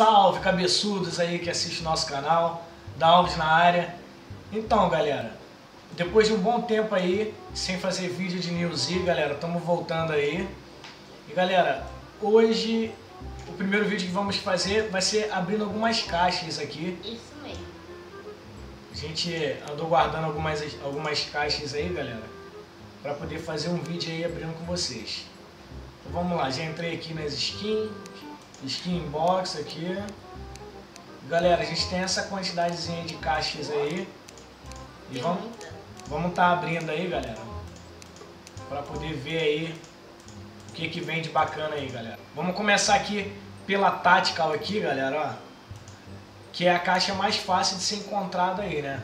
Salve cabeçudos aí que assistem nosso canal, da Alves na área. Então, galera, depois de um bom tempo aí, sem fazer vídeo de Newsy, galera, estamos voltando aí. E galera, hoje o primeiro vídeo que vamos fazer vai ser abrindo algumas caixas aqui. Isso mesmo. A gente andou guardando algumas, algumas caixas aí, galera, para poder fazer um vídeo aí abrindo com vocês. Então vamos lá, já entrei aqui nas skins, skin box aqui. Galera, a gente tem essa quantidadezinha de caixas aí. E vamos vamos tá abrindo aí, galera. Para poder ver aí o que que vem de bacana aí, galera. Vamos começar aqui pela Tactical aqui, galera, ó. Que é a caixa mais fácil de ser encontrada aí, né?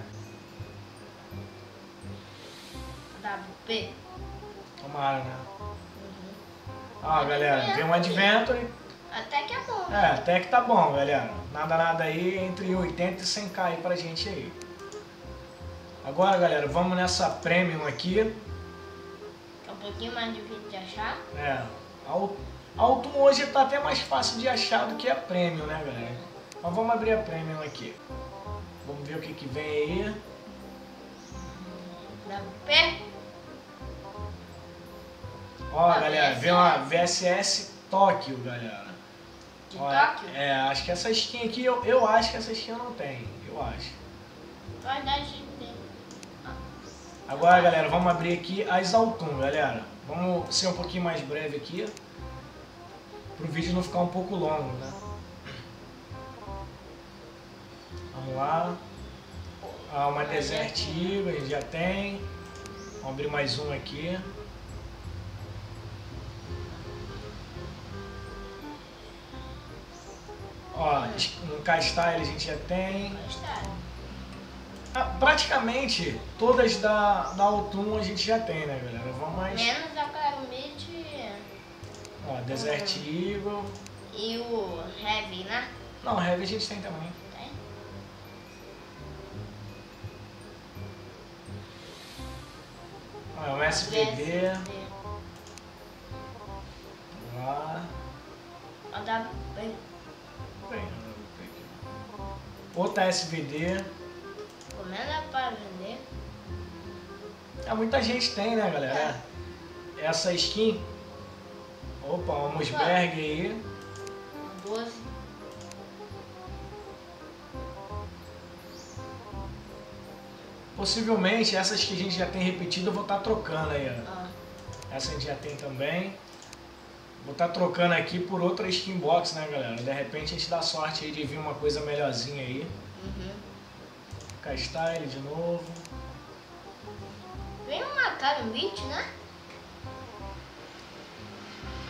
WP. Tomara, né? Uhum. Ó, galera, tem um Adventure. Até que é bom. É, até que tá bom, galera. Nada, nada aí, entre 80 e 100k aí pra gente aí. Agora, galera, vamos nessa Premium aqui. É um pouquinho mais difícil de achar. É, a hoje tá até mais fácil de achar do que a Premium, né, galera? Mas vamos abrir a Premium aqui. Vamos ver o que que vem aí. WP. Ó, Ah, galera, VSS. vem uma VSS Tóquio, galera. Tóquio. É, acho que essa skin aqui, eu, eu acho que essa skin eu não tenho. Eu acho. Verdade tem. Agora, galera, vamos abrir aqui as Altum, galera. Vamos ser um pouquinho mais breve aqui. Pro vídeo não ficar um pouco longo, né? Vamos lá. Ah, uma Desert Eagle, a gente já tem. Vamos abrir mais um aqui. Ó, K-Style a gente já tem. Ah, praticamente todas da, da Autumn a gente já tem, né, galera? Vamos mais. Menos a Claromite Ó, Desert Eagle. e o Heavy, né? Não, Heavy a gente tem também. Tem? Ó, é um SVD. Lá. A WP. Outra SVD. Comendo é para vender. Ah, muita gente tem, né, galera? Essa skin. Opa, uma Mosberg aí. 12. Possivelmente essas que a gente já tem repetido eu vou estar trocando aí, ó. Ó. Essa a gente já tem também. Vou estar trocando aqui por outra skin box, né, galera? De repente a gente dá sorte aí de vir uma coisa melhorzinha aí. Uhum. K-Style de novo. Vem uma Claromite, né?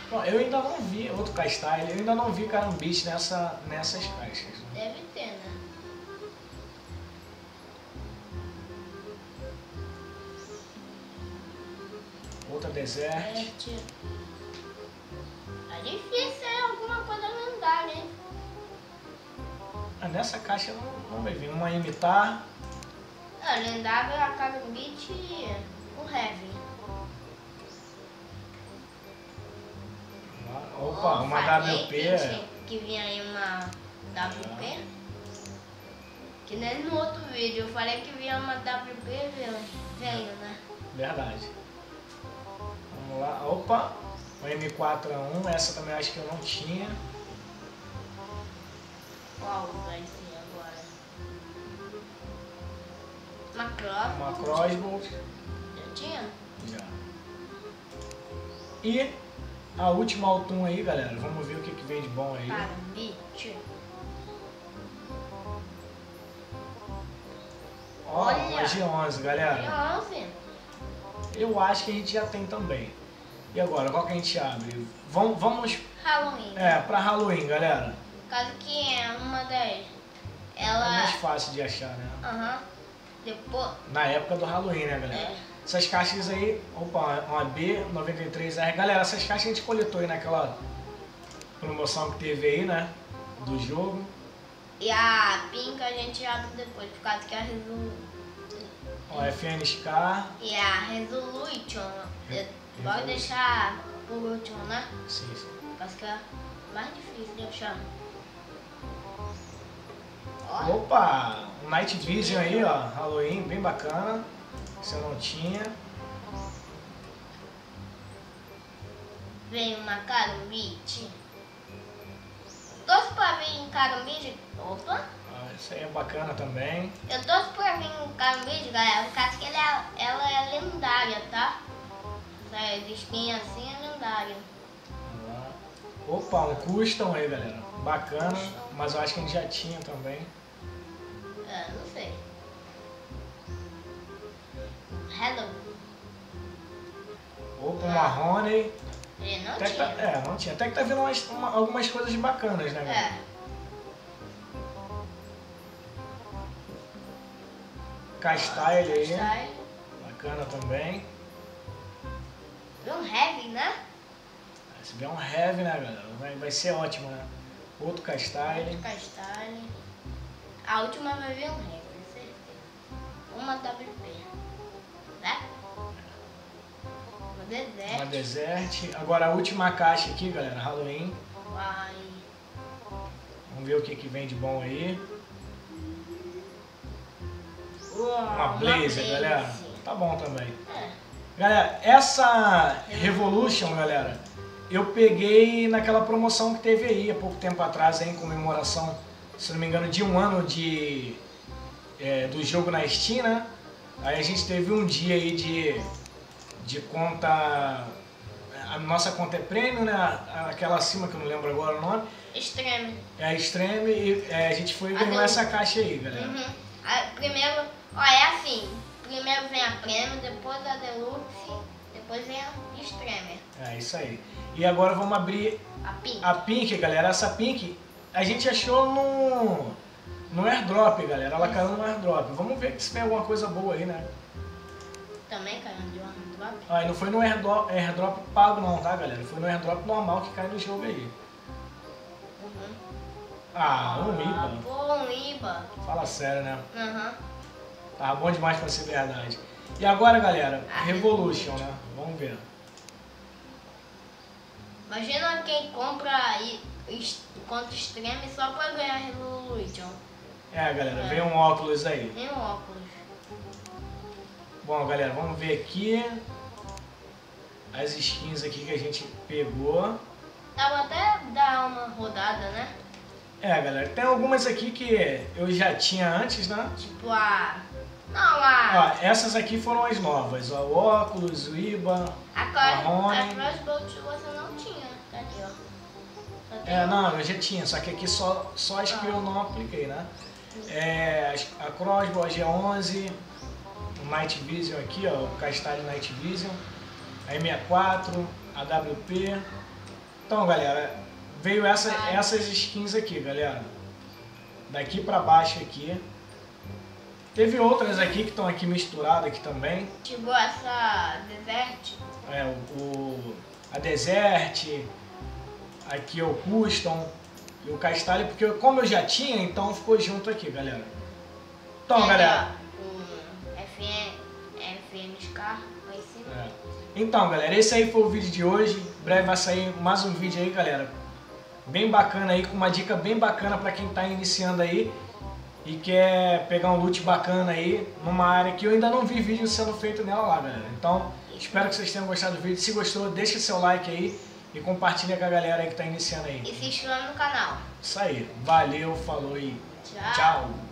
Bom, eu ainda não vi outro K-Style, eu ainda não vi Carambite nessa, nessas caixas. Deve ter, né? Outra Desert. É, É difícil é alguma coisa lendária, hein? Ah, nessa caixa não, não vai vir. Uma imitar. A lendária é a Claromite e o Heavy. Opa, Ó, uma WP. Que, vinha aí uma WP. Que nem no outro vídeo eu falei que vinha uma WP veio, veio né? Verdade. Vamos lá. Opa! Uma M4A1. Essa também acho que eu não tinha. Qual vai ser agora? Uma Cross. Uma Crossbow. Já tinha? Já. E a última Altum aí, galera. Vamos ver o que, que vem de bom aí. Carambite. Ó, olha. uma G11, galera. 11. Eu acho que a gente já tem também. E agora, qual que a gente abre? Vamos, vamos Halloween. é, pra Halloween, galera. Caso que é uma das. É Ela. mais fácil de achar, né? Aham. Depois. Na época do Halloween, né, galera? É. Essas caixas aí, opa, uma B93R. Galera, essas caixas a gente coletou aí naquela promoção que teve aí, né? Do jogo. E a Pink a gente abre depois, por causa que a Resolu... Ó, FN Scar. E a Resolution. Re- Pode deixar por último, né? Sim, sim. Causa que é mais difícil de achar. Opa, um Night Vision aí, ó, Halloween, bem bacana. Se eu não tinha. Vem uma carumbite. Torço pra vir em carumbite. Opa! Ah, isso aí é bacana também. Eu torço pra vir em carumbite, galera, por causa que ela, é- ela é lendária, tá? Skin assim é lendária. Ah, Opa, um custom aí, galera. Bacana, mas eu acho que a gente já tinha também. É, não sei. Hello. Opa, um Marrone. Ele não Até tá, tinha. é, não tinha. Até que tá vindo umas- uma- algumas coisas bacanas, né, galera? É. K-Style aí. Style. Bacana também. Um heavy, né? Se vier um heavy, né, galera? Vai, vai ser ótimo, né? Outro. Castile. A última vai vir um heavy, com certeza. Uma WP. Né? Uma desert. Uma Desert. Agora a última caixa aqui, galera. Halloween. Vai. Vamos ver o que, que vem de bom aí. Uau, Uma Blazer, Blaze. galera. Tá bom também. É. Galera, essa Revolution, galera, eu peguei naquela promoção que teve aí há pouco tempo atrás, aí, em comemoração, se não me engano, de um ano de, é, do jogo na Steam, né? Aí a gente teve um dia aí de, de conta. A nossa conta é premium, né? Aquela acima que eu não lembro agora o nome. Extreme. É a Extreme e é, a gente foi A Deluxe. essa caixa aí, galera. Uhum. Aí, primeiro, ó, é assim. Primeiro vem a Premium, depois a Deluxe, depois vem a Extreme. É isso aí. E agora vamos abrir A Pink. A Pink, galera, essa Pink a gente achou no, no airdrop, galera. Ela caiu no airdrop. Vamos ver se tem alguma coisa boa aí, né? Também caiu de uma drop. Ah, e não foi no airdrop, airdrop pago não, tá, galera? Foi no airdrop normal que cai no jogo aí. Uhum. Ah, um Ah, IBA. pô, um IBA. Fala sério, né? Aham. Tá bom demais pra ser verdade. E agora, galera, Revolution, né? Vamos ver. Imagina quem compra contra Extreme só pra ganhar Revolution. É, galera, vem um óculos aí. Nem um óculos. Bom, galera, vamos ver aqui as skins aqui que a gente pegou. Dá pra até dar uma rodada, né? É, galera, tem algumas aqui que eu já tinha antes, né? Tipo a. Não, a. Ó, essas aqui foram as novas, ó, o óculos, o IBA. a, Marrone. a Crossbolt você não tinha. Tá ali, ó. É, não, eu já tinha, só que aqui só, só as que eu não apliquei, né? É, a Crossbow, a G11, o Night Vision aqui, ó, o Castile Night Vision, a M64, a WP. Então, galera, veio essa, essas skins aqui, galera. Daqui pra baixo aqui. Teve outras aqui que estão aqui misturadas aqui também. Tipo essa Desert. É, o, o- a Desert, aqui o Custom e o Castile, porque como eu já tinha, então ficou junto aqui, galera. Então, Tem galera, O FN Scar, em cima. é. então, galera, esse aí foi o vídeo de hoje. Em breve vai sair mais um vídeo aí, galera. Bem bacana aí, com uma dica bem bacana para quem tá iniciando aí e quer pegar um loot bacana aí numa área que eu ainda não vi vídeo sendo feito nela lá, galera. Então, espero que vocês tenham gostado do vídeo. Se gostou, deixa seu like aí e compartilha com a galera aí que tá iniciando aí. E se inscreva no canal. Isso aí. Valeu, falou e Tchau. tchau.